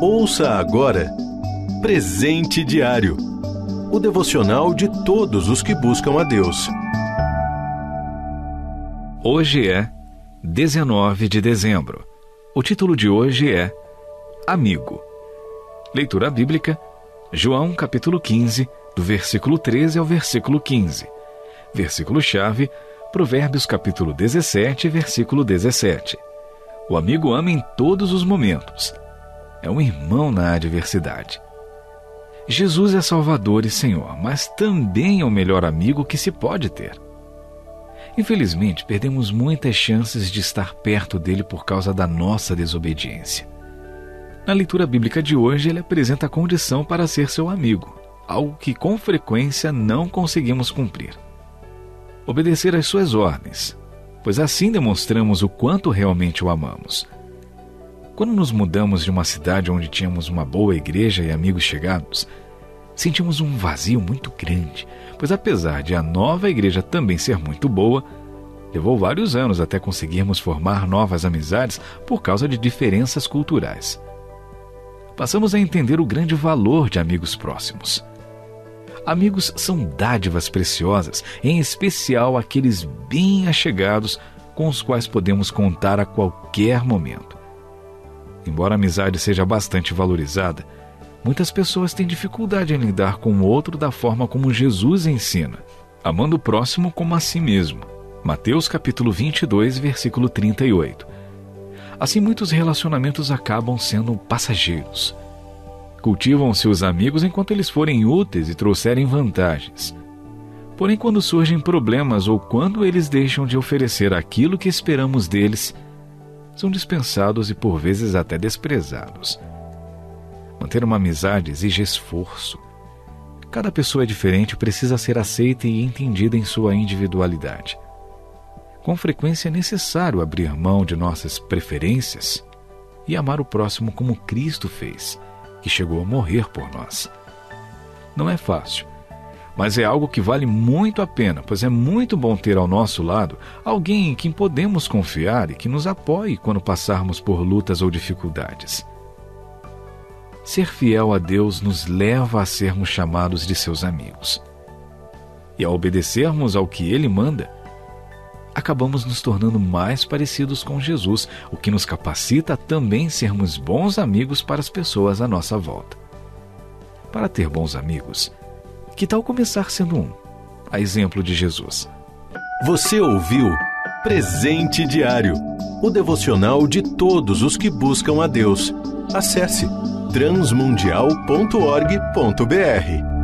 Ouça agora Presente Diário o devocional de todos os que buscam a Deus. Hoje é 19 de dezembro. O título de hoje é Amigo. Leitura bíblica, João capítulo 15, do versículo 13 ao versículo 15. Versículo-chave, Provérbios capítulo 17, versículo 17. O amigo ama em todos os momentos. É um irmão na adversidade. Jesus é Salvador e Senhor, mas também é o melhor amigo que se pode ter. Infelizmente, perdemos muitas chances de estar perto dele por causa da nossa desobediência. Na leitura bíblica de hoje, ele apresenta a condição para ser seu amigo, algo que com frequência não conseguimos cumprir. Obedecer às suas ordens, pois assim demonstramos o quanto realmente o amamos. Quando nos mudamos de uma cidade onde tínhamos uma boa igreja e amigos chegados, sentimos um vazio muito grande, pois apesar de a nova igreja também ser muito boa, levou vários anos até conseguirmos formar novas amizades por causa de diferenças culturais. Passamos a entender o grande valor de amigos próximos. Amigos são dádivas preciosas, em especial aqueles bem achegados com os quais podemos contar a qualquer momento. Embora a amizade seja bastante valorizada, muitas pessoas têm dificuldade em lidar com o outro da forma como Jesus ensina, amando o próximo como a si mesmo. Mateus capítulo 22, versículo 38. Assim muitos relacionamentos acabam sendo passageiros. Cultivam-se os amigos enquanto eles forem úteis e trouxerem vantagens. Porém, quando surgem problemas ou quando eles deixam de oferecer aquilo que esperamos deles, são dispensados e por vezes até desprezados. Manter uma amizade exige esforço. Cada pessoa é diferente e precisa ser aceita e entendida em sua individualidade. Com frequência é necessário abrir mão de nossas preferências e amar o próximo como Cristo fez, que chegou a morrer por nós. Não é fácil, mas é algo que vale muito a pena, pois é muito bom ter ao nosso lado alguém em quem podemos confiar e que nos apoie quando passarmos por lutas ou dificuldades. Ser fiel a Deus nos leva a sermos chamados de seus amigos. E ao obedecermos ao que Ele manda, acabamos nos tornando mais parecidos com Jesus, o que nos capacita a também sermos bons amigos para as pessoas à nossa volta. Para ter bons amigos, que tal começar sendo um? A exemplo de Jesus. Você ouviu Presente Diário o devocional de todos os que buscam a Deus. Acesse transmundial.org.br.